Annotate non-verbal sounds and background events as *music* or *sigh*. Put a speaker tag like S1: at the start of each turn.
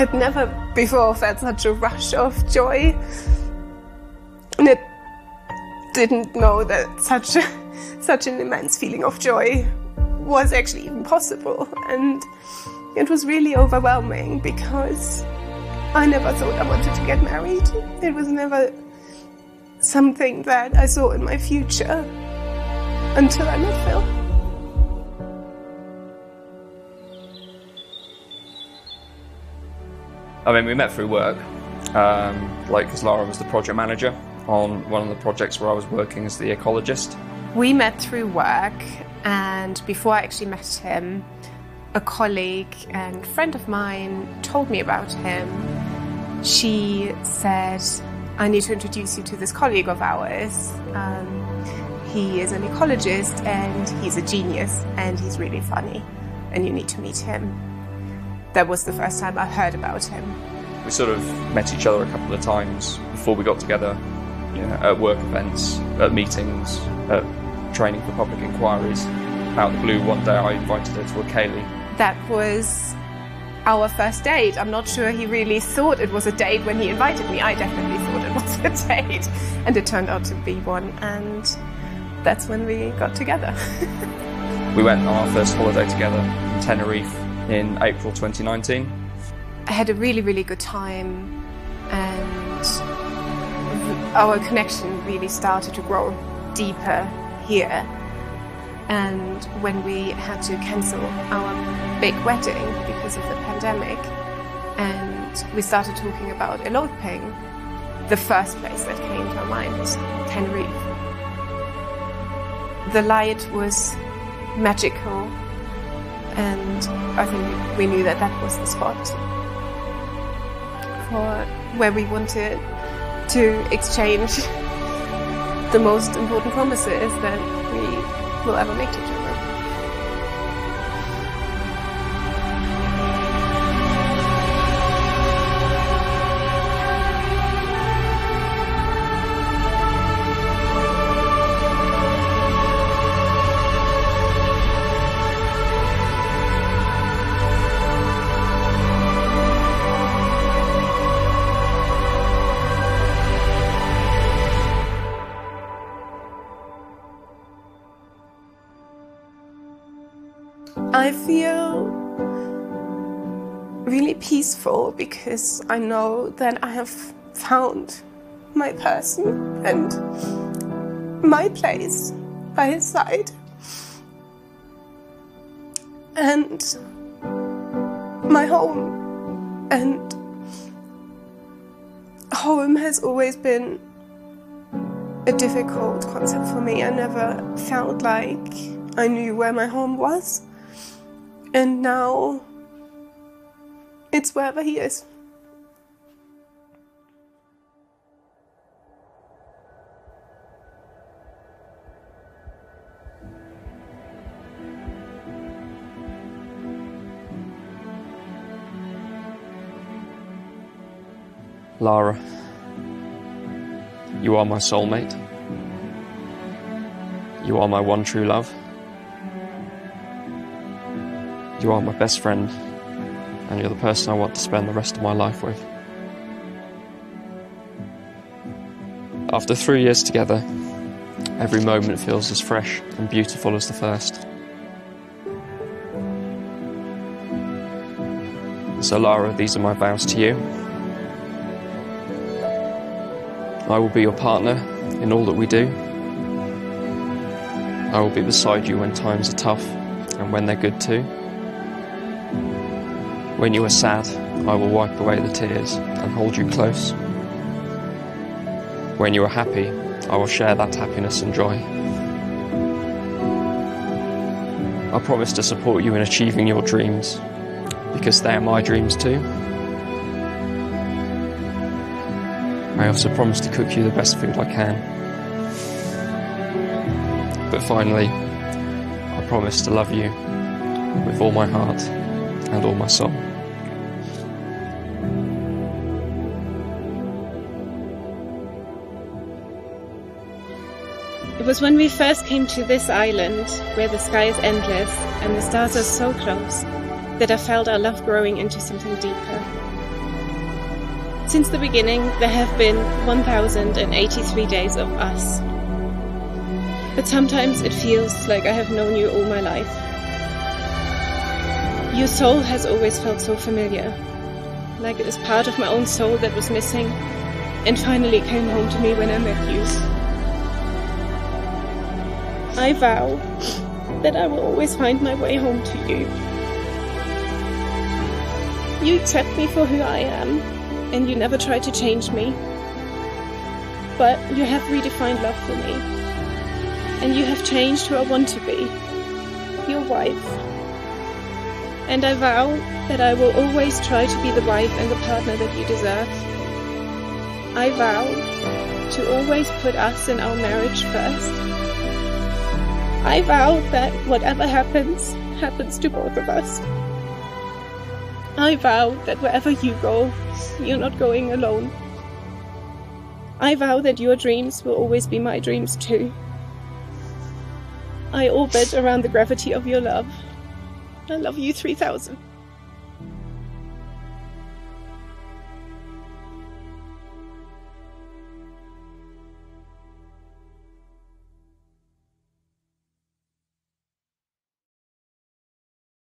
S1: had never before felt such a rush of joy. And it didn't know that such a, *laughs* such an immense feeling of joy was actually even possible. And it was really overwhelming because I never thought I wanted to get married. It was never something that I saw in my future until I met Phil.
S2: I mean, we met through work, um, like because Lara was the project manager on one of the projects where I was working as the ecologist.
S1: We met through work, and before I actually met him, a colleague and friend of mine told me about him. She said, I need to introduce you to this colleague of ours. Um, he is an ecologist and he's a genius and he's really funny, and you need to meet him. That was the first time I heard about him.
S2: We sort of met each other a couple of times before we got together, you know, at work events, at meetings, at training for public inquiries. Out of the blue, one day I invited her to a ceilidh.
S1: That was our first date. I'm not sure he really thought it was a date when he invited me. I definitely thought it *laughs* was a date, and it turned out to be one. And that's when we got together. *laughs*
S2: we went on our first holiday together in Tenerife in April 2019.
S1: I had a really, really good time, and our connection really started to grow deeper here. And when we had to cancel our big wedding because of the pandemic, and we started talking about eloping, the first place that came to our mind was Tenerife. The light was magical, and I think we knew that that was the spot for where we wanted to exchange *laughs* the most important promises that we will ever make to each other. I feel really peaceful because I know that I have found my person and my place by his side. And my home. And home has always been a difficult concept for me. I never felt like I knew where my home was. And now it's wherever he is.
S2: Lara, you are my soulmate. You are my one true love. You are my best friend, and you're the person I want to spend the rest of my life with. After three years together, every moment feels as fresh and beautiful as the first. So, Lara, these are my vows to you. I will be your partner in all that we do. I will be beside you when times are tough and when they're good too. When you are sad, I will wipe away the tears and hold you close. When you are happy, I will share that happiness and joy. I promise to support you in achieving your dreams because they are my dreams too. I also promise to cook you the best food I can. But finally, I promise to love you with all my heart and all my soul.
S3: It was when we first came to this island, where the sky is endless and the stars are so close, that I felt our love growing into something deeper.
S1: Since the beginning, there have been 1083 days of us. But sometimes it feels like I have known you all my life. Your soul has always felt so familiar, like it is part of my own soul that was missing and finally came home to me when I met you. I vow that I will always find my way home to you. You accept me for who I am, and you never try to change me. But you have redefined love for me, and you have changed who I want to be your wife. And I vow that I will always try to be the wife and the partner that you deserve. I vow to always put us in our marriage first. I vow that whatever happens, happens to both of us. I vow that wherever you go, you're not going alone. I vow that your dreams will always be my dreams too. I orbit around the gravity of your love. I love you 3000.